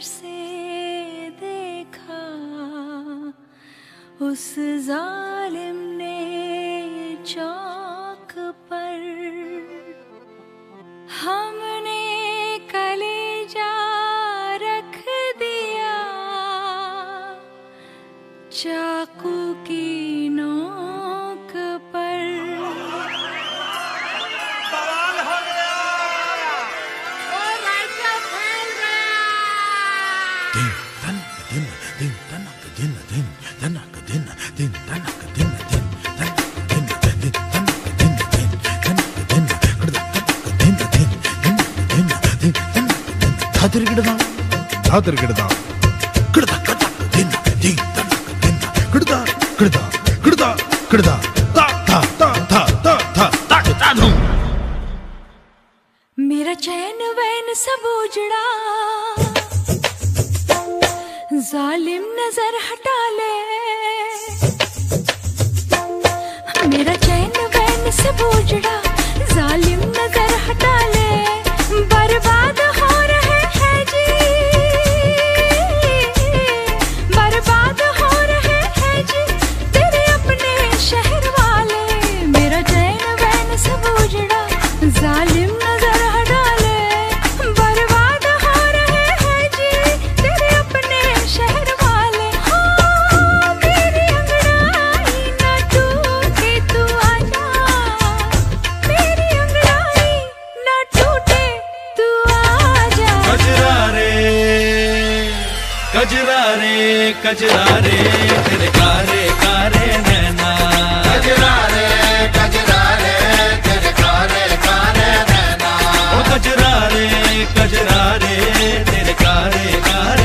से देखा उस जालिम ने चौ காத்திருக்கிடுதா காத்திருக்கிடுதா கிடுதா கிடுதா கிடுதா கிடுதா கிடுதா கிடுதா. कजरा रे कजरा रे कजरा रे तेरे कारे कारे नैना। कजरा रे कजरा रे तेरे कारे कारे नैना। ओ कजरा रे कजरा रे तेरे कारे कारे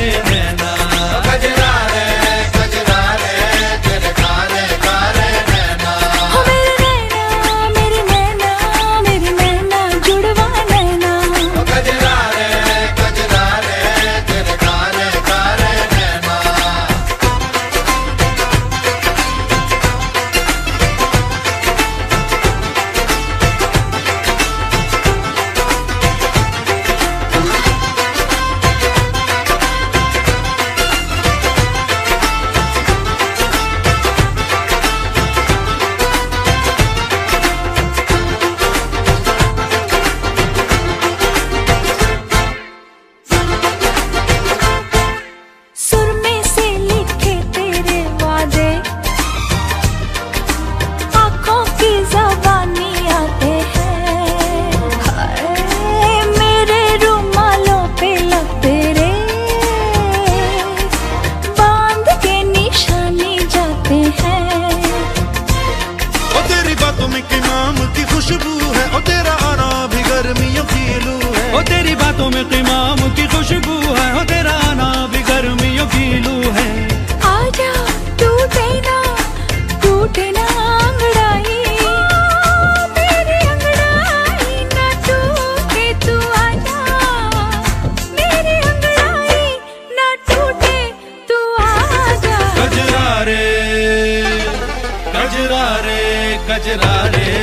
गजरा रे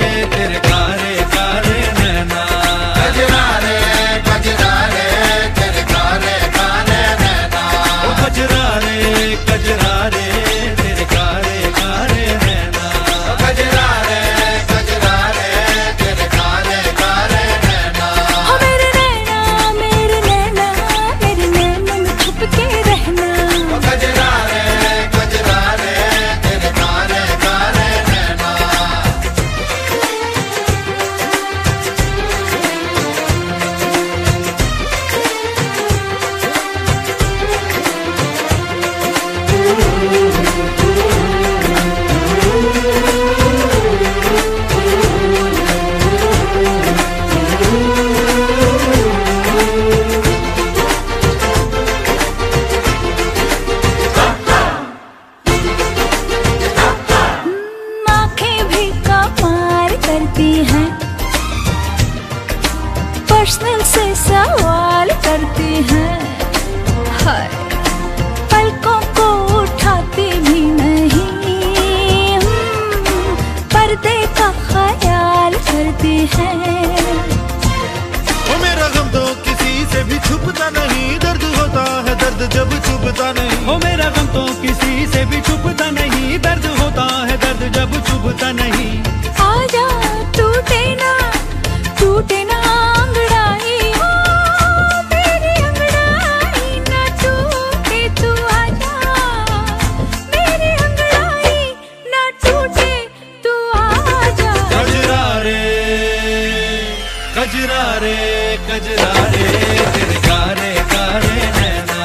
कजरा रे कजरा रे तेरे कारे कारे नैना।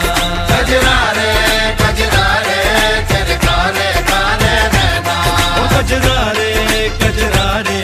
कजरा रे कजरा रे तेरे कारे कारे नैना। कजरा रे कजरा रे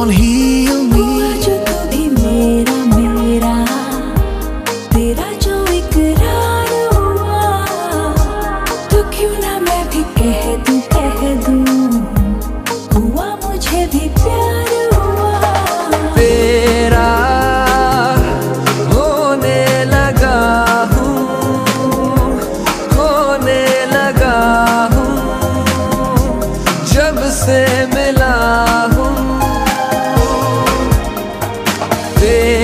gonna heal me. você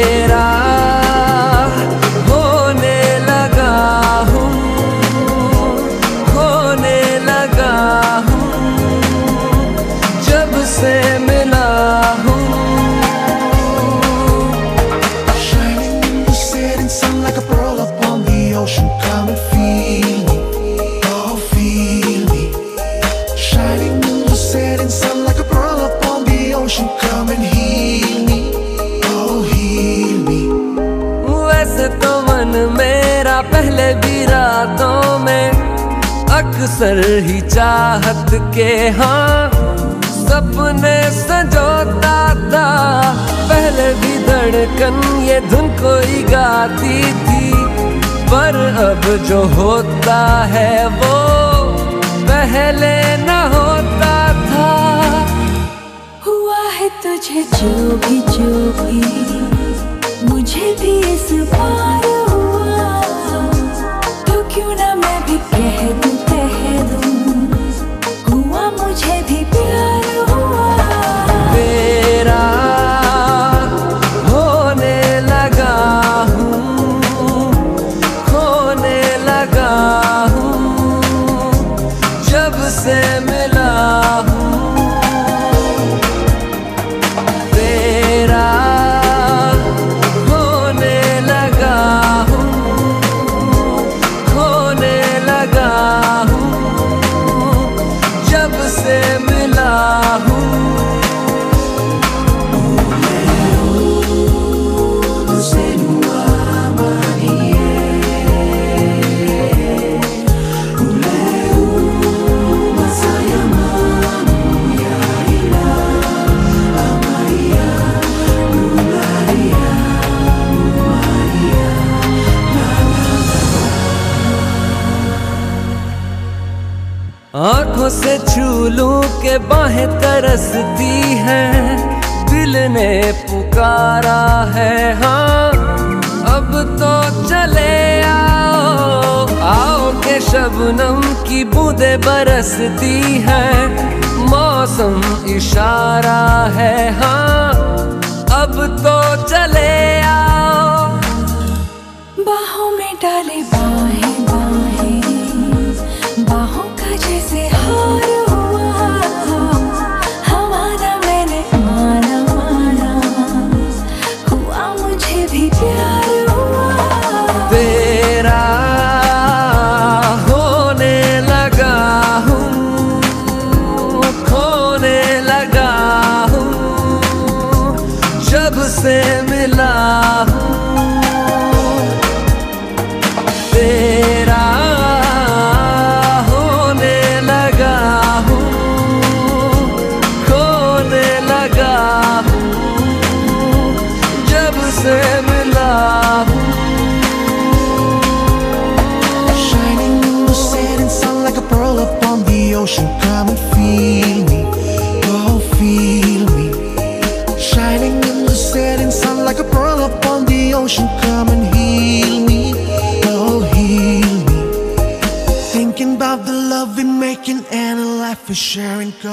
अक्सर ही चाहत के हाँ सपने सजोता था। पहले भी धड़कन ये धुन कोई गाती थी, पर अब जो होता है वो पहले न होता था। हुआ है तुझे जो भी जो भी, मुझे भी इस बार हुआ। तो क्यों ना मैं भी कह आँखों से छू के बाहें तरसती हैं। दिल ने पुकारा है हाँ। अब तो चले आओ आओ के शबनम की बूंदे बरसती हैं। मौसम इशारा है हाँ। अब तो चले आओ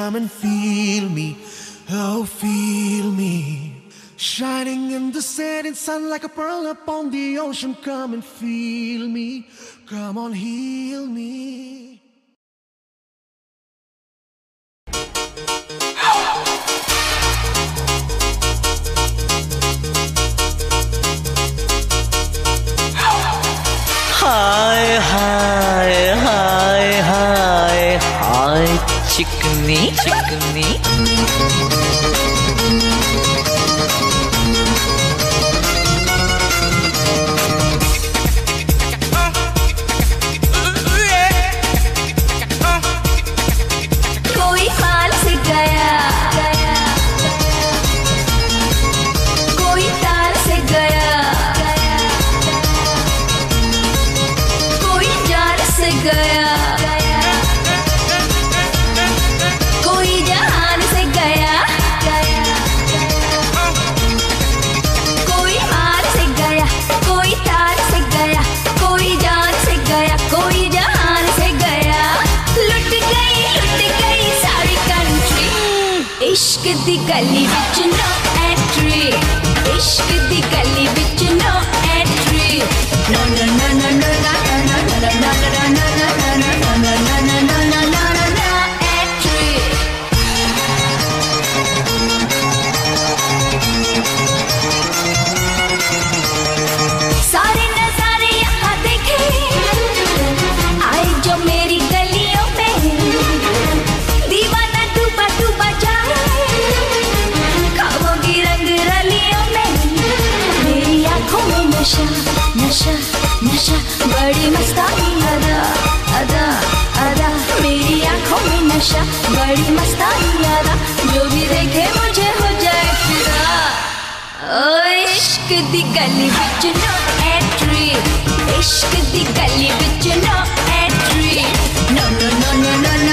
Come and feel me, oh feel me. Shining in the setting sun like a pearl upon the ocean. Come and feel me, come on heal me. Hi, hi. 지금이 지금이 नशा नशा नशा। बड़ी मस्तानी अदा अदा अदा। मेरी आँखों में नशा। बड़ी मस्तानी अदा। जो भी देखे मुझे हो जाए फिदा। ओ इश्क दी गली बिच नो एंट्री इश्क दी गली बिच no entry no no no no, no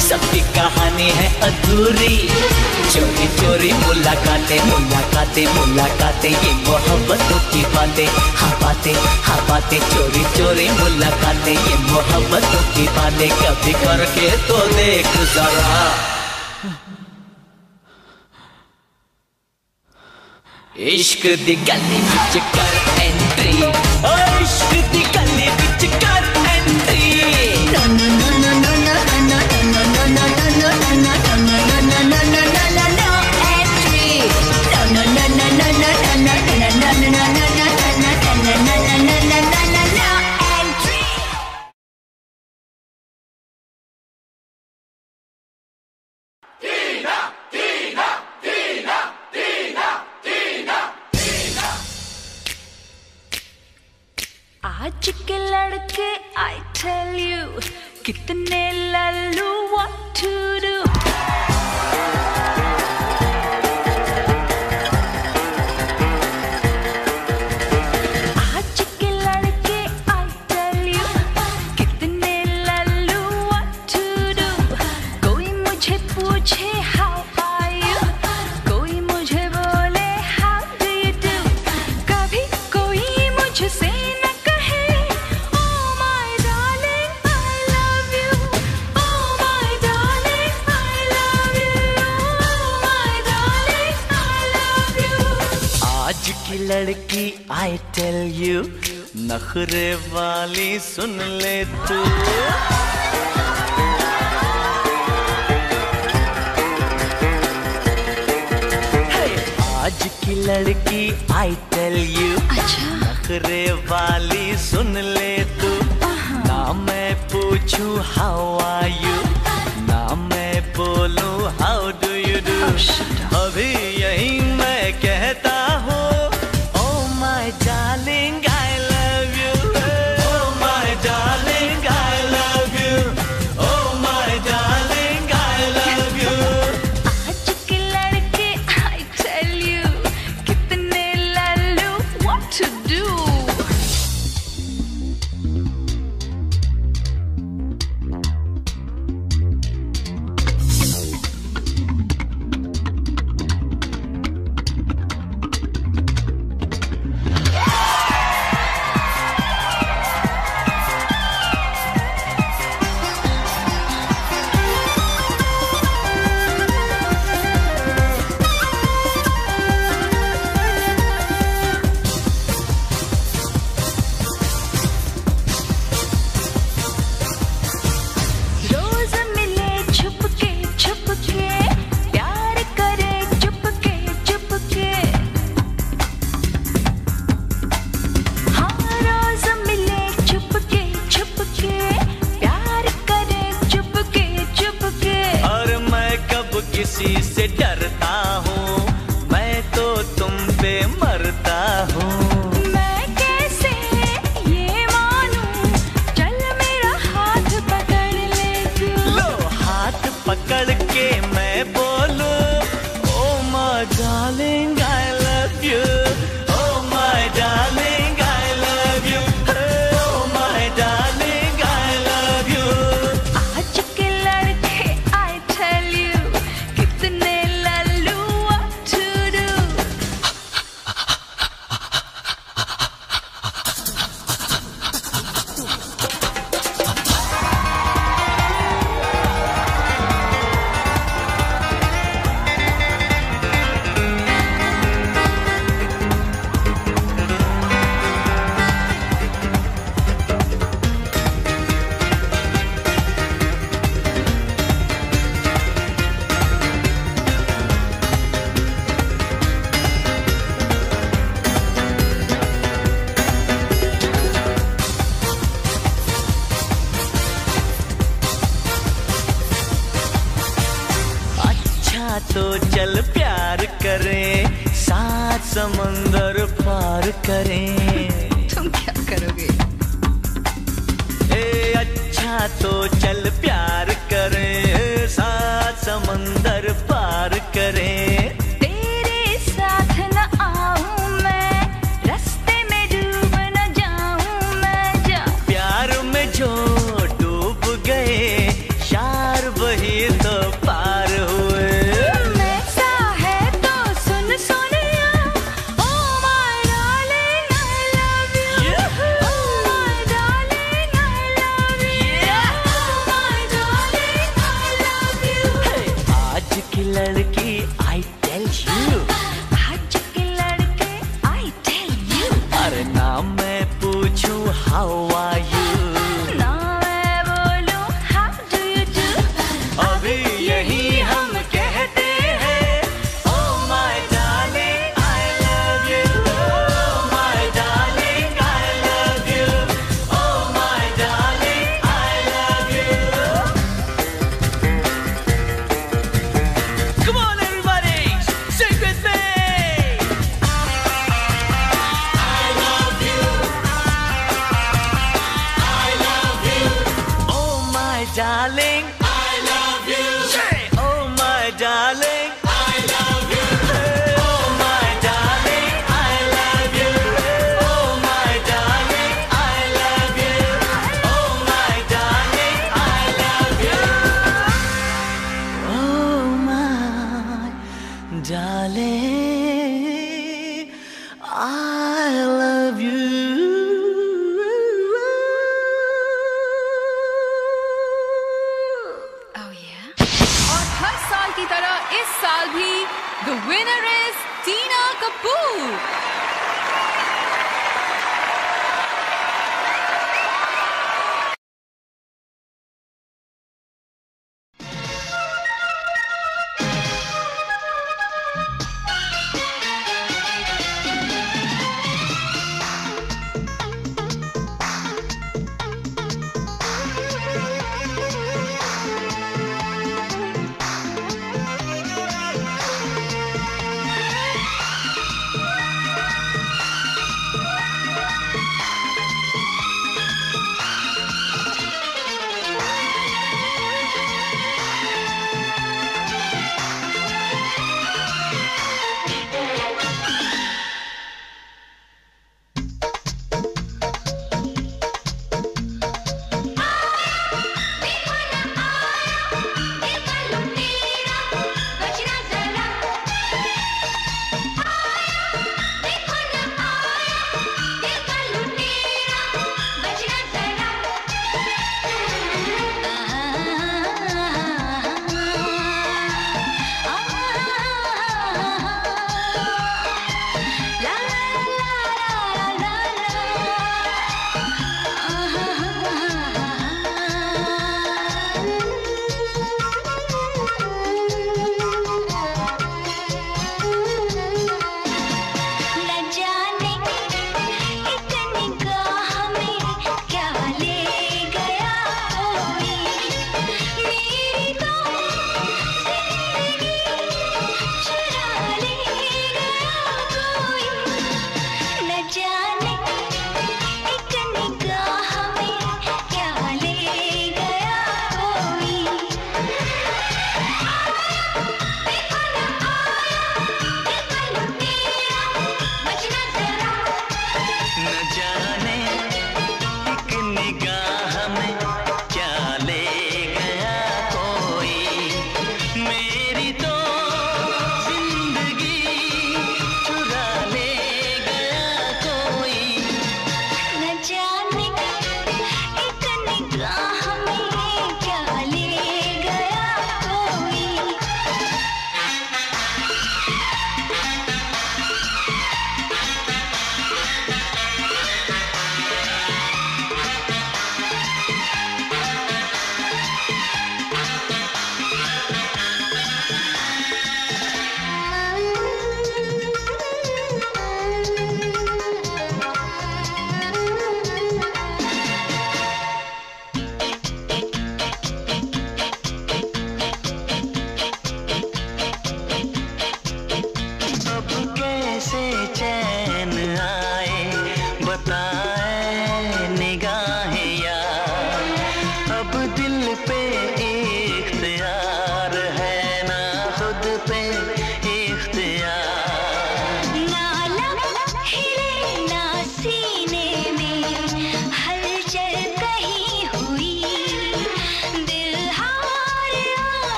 सबकी कहानी है अधूरी। चोरी चोरी, मुलाकाते मुलाकाते मुलाकाते, ये मोहब्बतों की बातें हाँ बातें हाँ बातें, चोरी चोरी, मुलाकाते, ये मोहब्बतों की बातें, कभी करके तो देख जरा। इश्क दी गली बिच कर